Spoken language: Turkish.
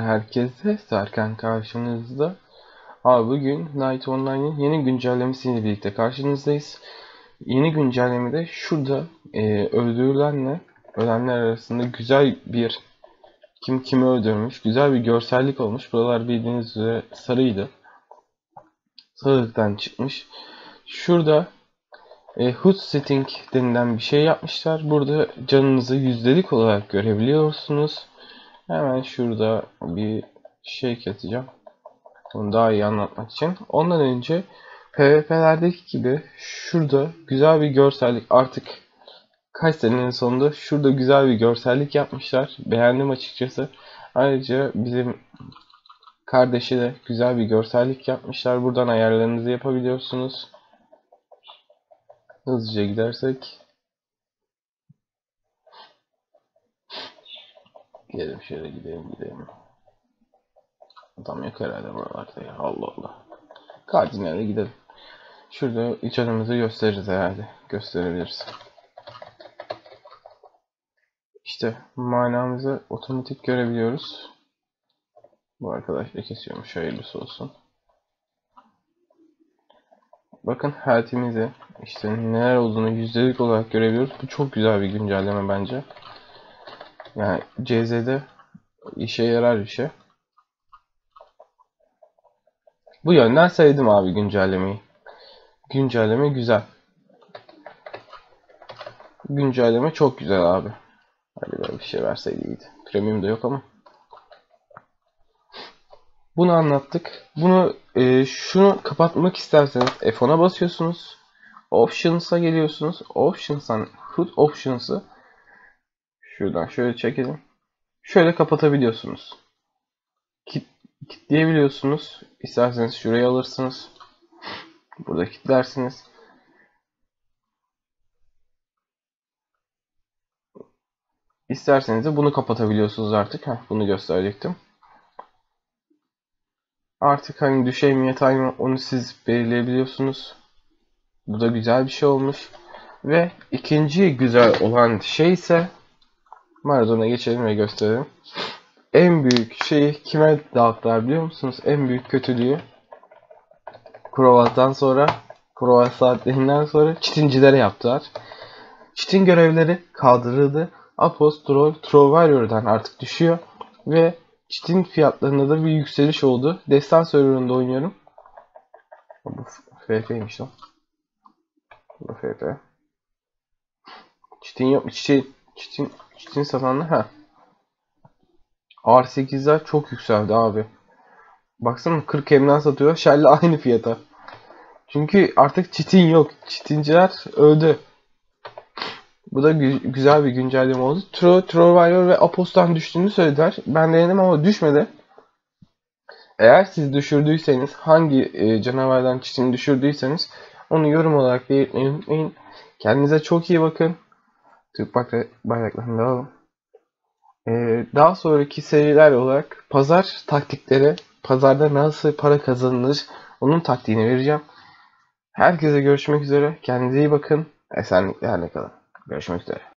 herkese. Serkan karşınızda. Abi bugün Night Online'ın yeni güncellemesiyle birlikte karşınızdayız. Yeni güncellemede şurada e, öldürülenle ölenler arasında güzel bir kim kimi öldürmüş, güzel bir görsellik olmuş. Buralar bildiğiniz üzere sarıydı. Sarılıktan çıkmış. Şurada e, Hood Setting denilen bir şey yapmışlar. Burada canınızı yüzdelik olarak görebiliyorsunuz. Hemen şurada bir şey katacağım. Onu daha iyi anlatmak için. Ondan önce PvP'lerdeki gibi şurada güzel bir görsellik artık kaç senenin sonunda şurada güzel bir görsellik yapmışlar. Beğendim açıkçası. Ayrıca bizim kardeşi de güzel bir görsellik yapmışlar. Buradan ayarlarınızı yapabiliyorsunuz. Hızlıca gidersek. Gidelim şöyle gidelim gidelim. Adam yok herhalde buralarda ya. Allah Allah. Kardinal'e gidelim. Şurada iç adımızı gösteririz herhalde. Gösterebiliriz. İşte manamızı otomatik görebiliyoruz. Bu arkadaş da kesiyormuş. Hayırlısı olsun. Bakın health'imizi işte neler olduğunu yüzdelik olarak görebiliyoruz. Bu çok güzel bir güncelleme bence. Yani CZ'de işe yarar bir şey. Bu yönden sevdim abi güncellemeyi. Güncelleme güzel. Güncelleme çok güzel abi. Hadi böyle bir şey verseydi iyiydi. Premium da yok ama. Bunu anlattık. Bunu e, şunu kapatmak isterseniz F10'a basıyorsunuz. Options'a geliyorsunuz. Options'tan Hood Options'ı şuradan şöyle çekelim. Şöyle kapatabiliyorsunuz. Kit, kitleyebiliyorsunuz. İsterseniz şurayı alırsınız. Burada kilitlersiniz. İsterseniz de bunu kapatabiliyorsunuz artık. Heh, bunu gösterecektim. Artık hani düşey mi yatay mı onu siz belirleyebiliyorsunuz. Bu da güzel bir şey olmuş. Ve ikinci güzel olan şey ise Maradona geçelim ve gösterelim. En büyük şeyi kime dağıttılar biliyor musunuz? En büyük kötülüğü Krovat'tan sonra Krovat saatlerinden sonra çitincilere yaptılar. Çitin görevleri kaldırıldı. Apos Troll Troll artık düşüyor ve çitin fiyatlarında da bir yükseliş oldu. Destan serverında oynuyorum. Bu FF'ymiş lan. Bu FF. Çitin yok. Çitin, çitin, çitin satanlar ha. R8'ler çok yükseldi abi. Baksana 40 emden satıyor. Shell'le aynı fiyata. Çünkü artık çitin yok. Çitinciler öldü. Bu da gü güzel bir güncelleme oldu. Tro, Trovayor ve Apos'tan düştüğünü söylediler. Ben denedim ama düşmedi. Eğer siz düşürdüyseniz, hangi e, canavardan çitini düşürdüyseniz onu yorum olarak belirtmeyi unutmayın. Kendinize çok iyi bakın. Türk bayraklarını alalım. Ee, daha sonraki seriler olarak pazar taktikleri, pazarda nasıl para kazanılır onun taktiğini vereceğim. Herkese görüşmek üzere. Kendinize iyi bakın. Esenliklerle kalın. Görüşmek üzere.